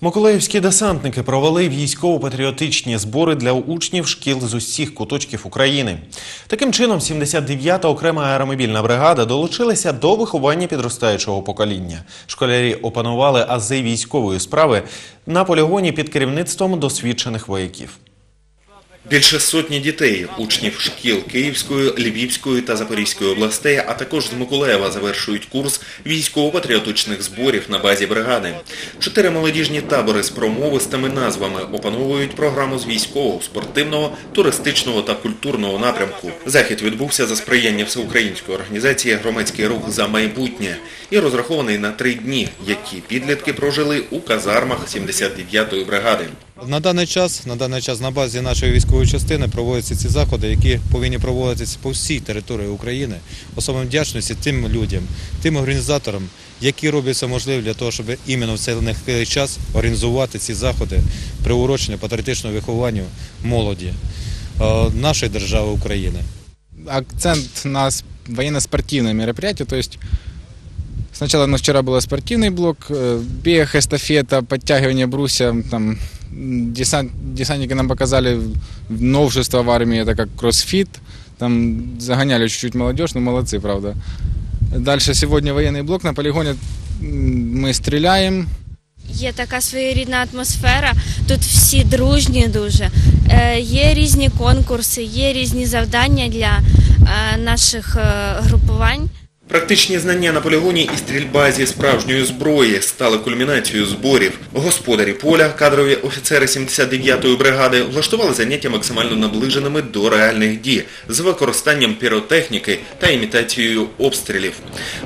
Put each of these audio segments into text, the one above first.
Миколаївські десантники провели військово-патріотичні збори для учнів шкіл з усіх куточків України. Таким чином, 79-та окрема аеромобільна бригада долучилася до виховання підростаючого покоління. Школярі опанували ази військової справи на полігоні під керівництвом досвідчених вояків. Більше сотні дітей, учнів шкіл Київської, Львівської та Запорізької областей, а також з Миколаєва завершують курс військово-патріотичних зборів на базі бригади. Чотири молодіжні табори з промовистими назвами опановують програму з військового, спортивного, туристичного та культурного напрямку. Захід відбувся за сприяння всеукраїнської організації «Громадський рух за майбутнє» і розрахований на три дні, які підлітки прожили у казармах 79-ї бригади. На даний час, на даний час на базі нашої військової частини проводяться ці заходи, які повинні проводитися по всій території України. Особливо вдячності тим людям, тим організаторам, які роблять все можливе для того, щоб іменно в цей нелегкий час організувати ці заходи приурочення патріотичному вихованню молоді е, нашої держави України. акцент на с- военно-спортивное мероприятие. То есть сначала у нас вчера был спортивный блок, э, бег, эстафета, подтягивание брусья. Там, м, десант, десантники нам показали новшество в армии, это как кроссфит. Там загоняли чуть-чуть молодежь, но молодцы, правда. Дальше сегодня военный блок на полигоне. м, Мы стреляем, Є така своєрідна атмосфера. Тут всі дружні дуже. Е, Є різні конкурси, є різні завдання для е, наших е, групувань. Практичні знання на полігоні і стрільба зі справжньої зброї стали кульмінацією зборів. Господарі поля, кадрові офіцери 79-ї бригади влаштували заняття максимально наближеними до реальних дій з використанням піротехніки та імітацією обстрілів.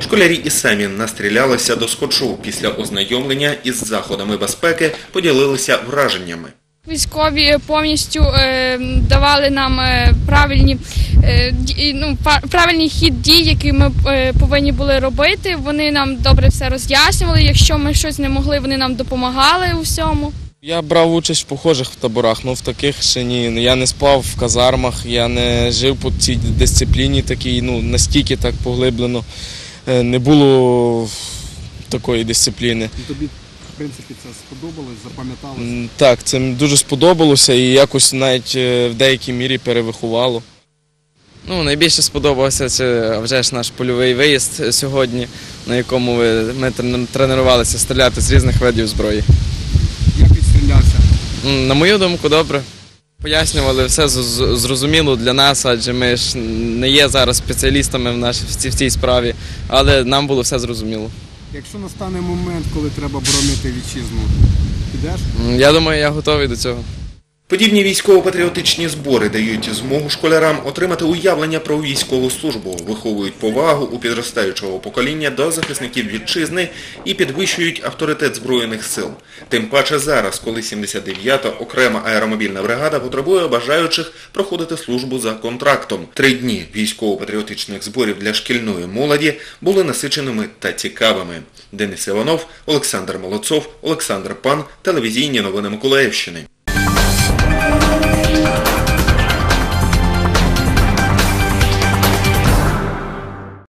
Школярі і самі настрілялися до скотчу після ознайомлення із заходами безпеки, поділилися враженнями. Військові повністю е, давали нам е, правильні, е, ну, правильний хід дій, які ми е, повинні були робити. Вони нам добре все роз'яснювали. Якщо ми щось не могли, вони нам допомагали у всьому. Я брав участь в похожих таборах, але в таких ще ні. Я не спав в казармах, я не жив по цій дисципліні такій, ну настільки так поглиблено. Не було такої дисципліни. Тобі, в принципі, це сподобалось, запам'яталося? Так, це дуже сподобалося і якось навіть е, в деякій мірі перевиховало. Ну, найбільше сподобався це вже ж наш польовий виїзд сьогодні, на якому ми тренувалися стріляти з різних видів зброї. Як відстрілявся? На мою думку, добре. Пояснювали все зрозуміло для нас, адже ми ж не є зараз спеціалістами в, наш, в цій- в цій справі, але нам було все зрозуміло. Якщо настане момент, коли треба боронити вітчизну, підеш? Я думаю, я готовий до цього. Подібні військово-патріотичні збори дають змогу школярам отримати уявлення про військову службу, виховують повагу у підростаючого покоління до захисників вітчизни і підвищують авторитет Збройних сил. Тим паче зараз, коли 79-та окрема аеромобільна бригада потребує бажаючих проходити службу за контрактом. Три дні військово-патріотичних зборів для шкільної молоді були насиченими та цікавими. Денис Іванов, Олександр Молодцов, Олександр Пан, телевізійні новини Миколаївщини.